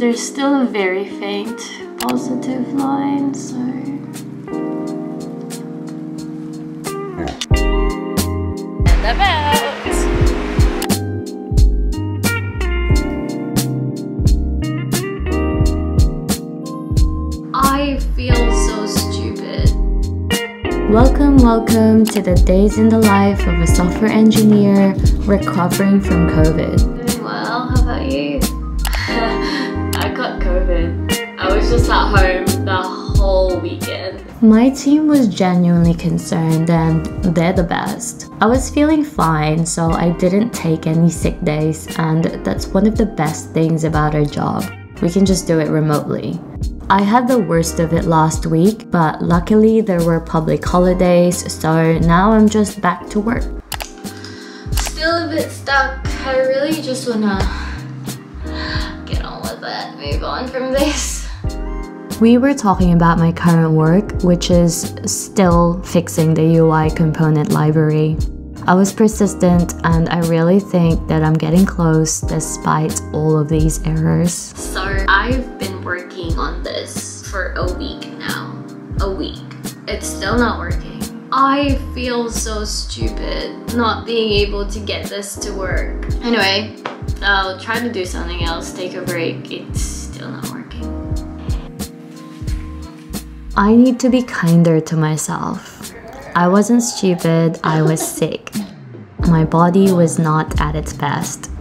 there's still a very faint positive line, so. And I'm out! I feel so stupid. Welcome, welcome to the days in the life of a software engineer recovering from COVID. Was just at home the whole weekend. My team was genuinely concerned and they're the best. I was feeling fine, so I didn't take any sick days, and that's one of the best things about our job. We can just do it remotely. I had the worst of it last week, but luckily there were public holidays, so now I'm just back to work. Still a bit stuck. I really just wanna get on with it, move on from this. We were talking about my current work, which is still fixing the UI component library. I was persistent and I really think that I'm getting close despite all of these errors. So I've been working on this for a week now. A week. It's still not working. I feel so stupid not being able to get this to work. Anyway, I'll try to do something else, take a break. It's still not I need to be kinder to myself. I wasn't stupid, I was sick. My body was not at its best.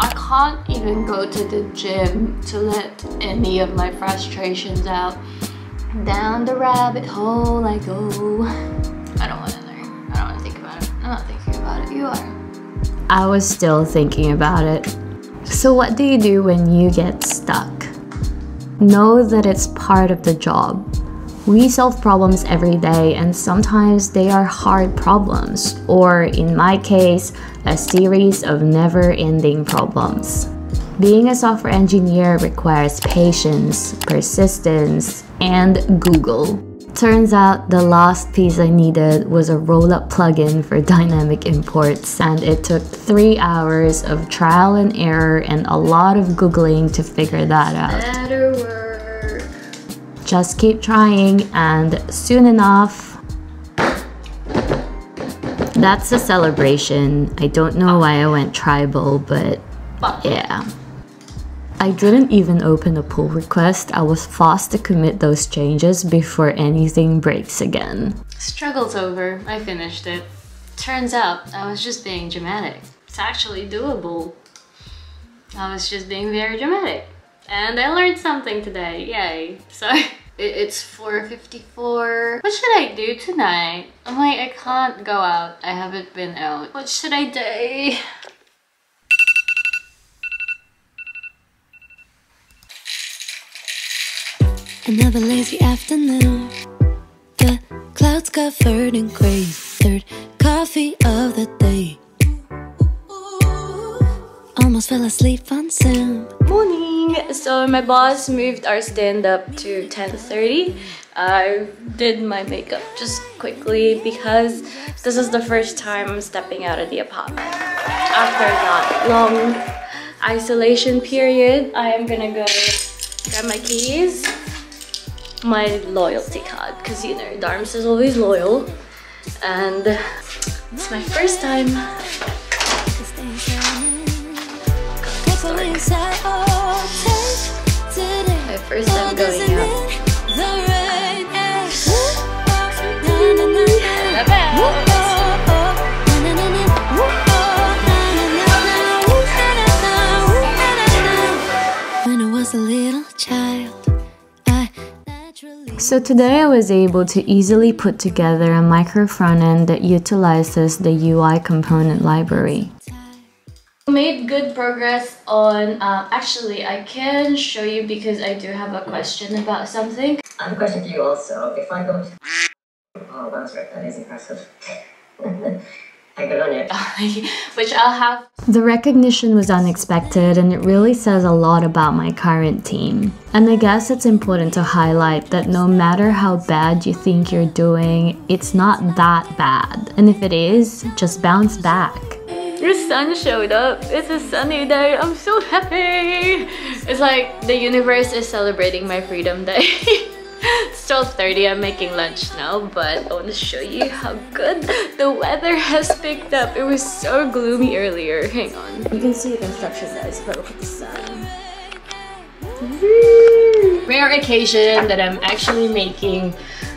I can't even go to the gym to let any of my frustrations out. Down the rabbit hole I go. I don't want to know. I don't want to think about it. I'm not thinking about it. You are. I was still thinking about it. So, what do you do when you get stuck? Know that it's part of the job. We solve problems every day, and sometimes they are hard problems, or in my case, a series of never ending problems. Being a software engineer requires patience, persistence, and Google. Turns out the last piece I needed was a Rollup plugin for dynamic imports and it took three hours of trial and error and a lot of googling to figure that out. Better work. Just keep trying and soon enough that's a celebration. I don't know why I went tribal, but yeah. I didn't even open a pull request. I was fast to commit those changes before anything breaks again. Struggle's over. I finished it. Turns out I was just being dramatic. It's actually doable. I was just being very dramatic. And I learned something today. Yay. So it's 4.54. What should I do tonight? I'm like, I can't go out. I haven't been out. What should I do? Another lazy afternoon. The clouds covered in gray. Third coffee of the day. Almost fell asleep on Zoom. Morning! So my boss moved our stand-up to 10.30. I did my makeup just quickly because this is the first time I'm stepping out of the apartment. After that long isolation period, I am gonna go grab my keys my loyalty card because you know Darms is always loyal. And it's my first time. My first time going out So today I was able to easily put together a micro front end that utilizes the UI component library. Made good progress on, um, actually I can show you because I do have a question about something. I have a question for you also. If I go to Oh, that's right, that is impressive. I go on it. Which I'll have. The recognition was unexpected and it really says a lot about my current team. And I guess it's important to highlight that no matter how bad you think you're doing, it's not that bad. And if it is, just bounce back. the sun showed up. It's a sunny day. I'm so happy. It's like the universe is celebrating my freedom day. it's 12.30, I'm making lunch now, but I want to show you how good the weather has picked up. It was so gloomy earlier. Hang on. You can see the construction guys, but look at the sun. Rare occasion that I'm actually making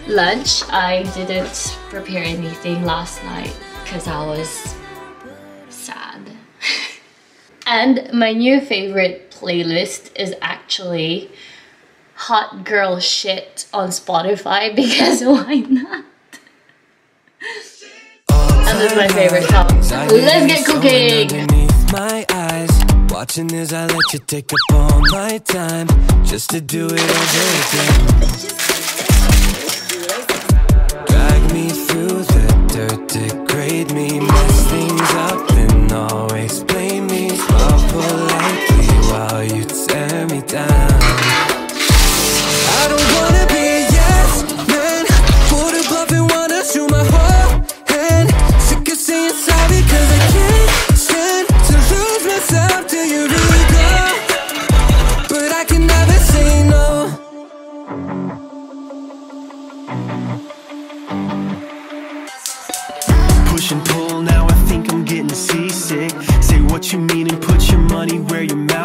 lunch. I didn't prepare anything last night because I was sad. and my new favorite playlist is actually hot girl shit on Spotify because why not? And this is my favorite song. Let's get cooking! My eyes, watching as I let you take up all my time just to do it over again. Drag me through the dirt, degrade me,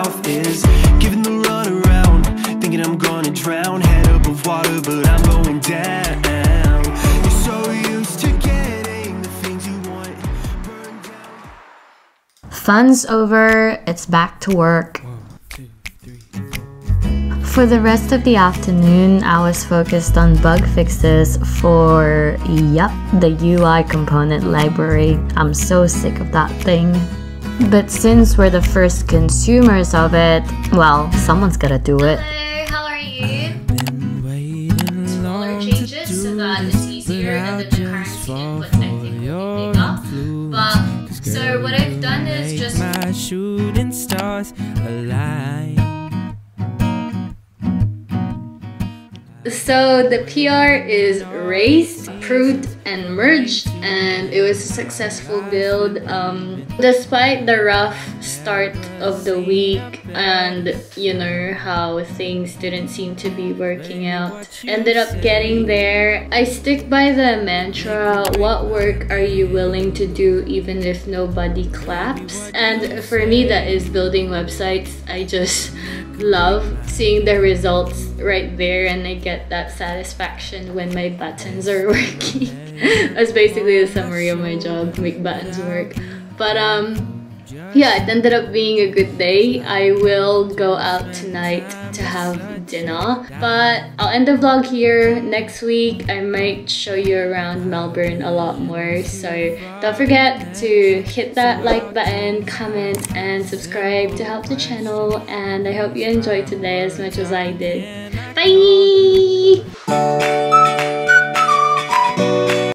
mouth is Giving the run around, thinking I'm gonna drown Head above water, but I'm going down You're so used to getting the things you want Fun's over, it's back to work. For the rest of the afternoon, I was focused on bug fixes for, yup, the UI component library. I'm so sick of that thing. But since we're the first consumers of it, well, someone's gotta do it. Hello, how are you? Smaller changes so that it's easier and then the currency input I think will be bigger. But so what I've done is just my shooting stars align. So the PR is raised, approved, and merged, and it was a successful build. Um, despite the rough start of the week and you know how things didn't seem to be working out, ended up getting there. I stick by the mantra: "What work are you willing to do, even if nobody claps?" And for me, that is building websites. I just love seeing the results right there and I get that satisfaction when my buttons are working. That's basically the summary of my job, make buttons work. But um yeah, it ended up being a good day. I will go out tonight to have dinner. But I'll end the vlog here. Next week, I might show you around Melbourne a lot more. So don't forget to hit that like button, comment, and subscribe to help the channel. And I hope you enjoyed today as much as I did. Bye!